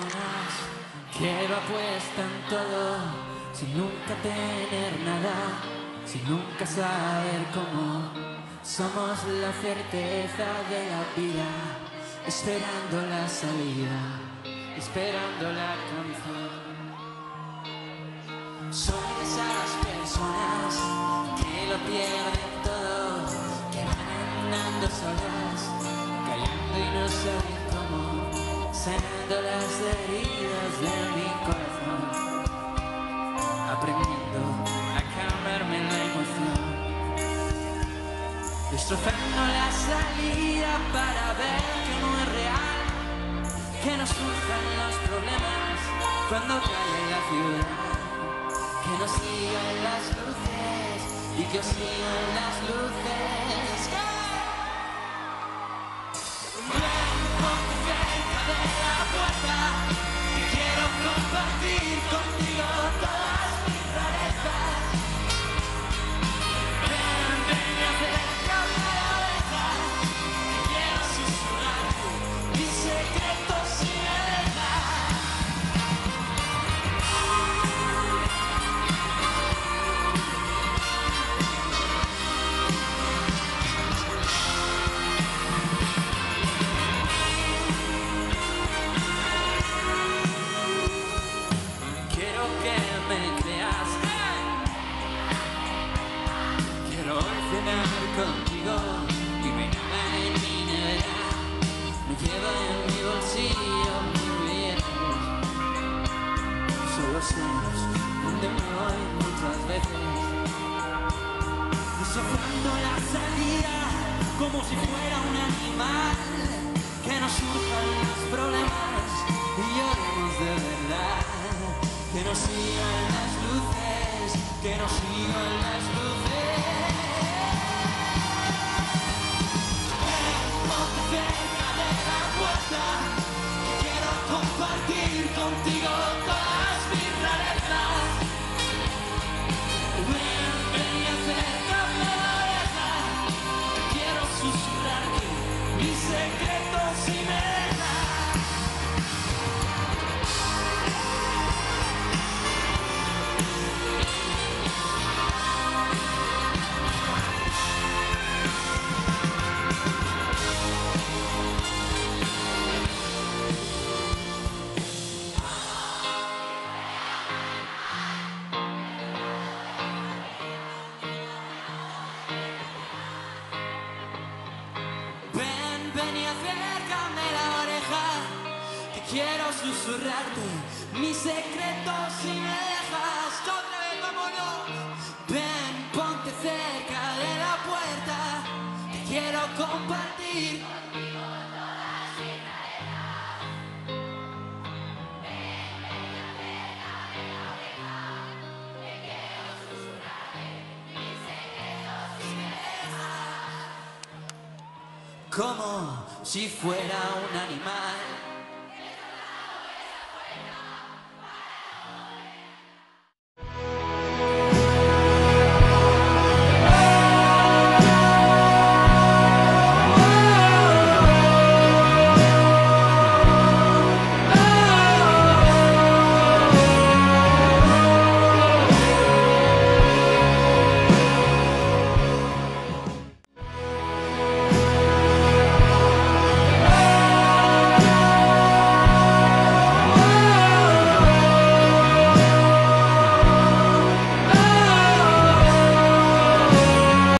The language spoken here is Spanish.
personas que lo apuestan todo sin nunca tener nada, sin nunca saber cómo. Somos la certeza de la vida, esperando la salida, esperando la canción. Soy de esas personas que lo pierden todo, que van andando solas, callando y no saben sanando las heridas de mi corazón, aprendiendo a calmarme la emoción, destrozando la salida para ver que no es real, que nos surjan los problemas cuando cae la ciudad. Que nos sigan las luces y que os sigan las luces. Bolsillo mis billetes. Solo sé dónde me voy muchas veces. Desafiando la salida como si fuera un animal. Que nos surjan los problemas y lloremos de verdad. Que nos sigan las luces, que nos sigan las luces. Cerca de la puerta, contigo todas mis rarezas. Ven, ven y acércame la oreja, quiero susurrarte mis secretos si me quiero susurrarte mis secretos si me dejas. Otra vez, vámonos. Ven, ponte cerca de la puerta, que quiero compartir. Como si fuera un animal